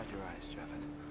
Hide your eyes, Japheth.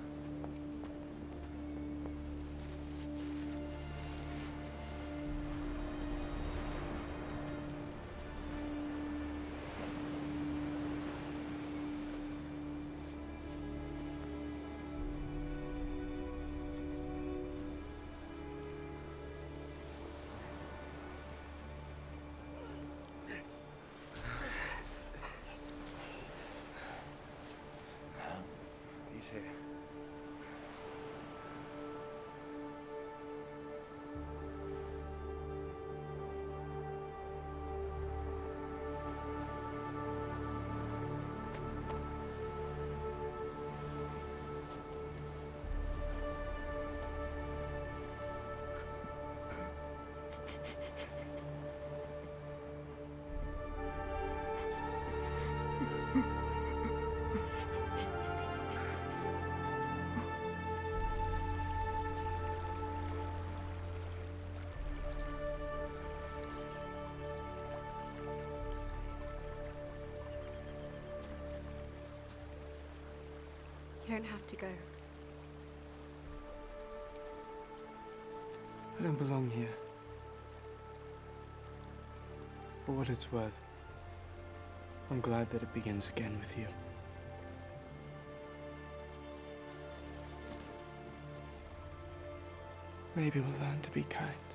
You don't have to go. I don't belong here. For what it's worth, I'm glad that it begins again with you. Maybe we'll learn to be kind.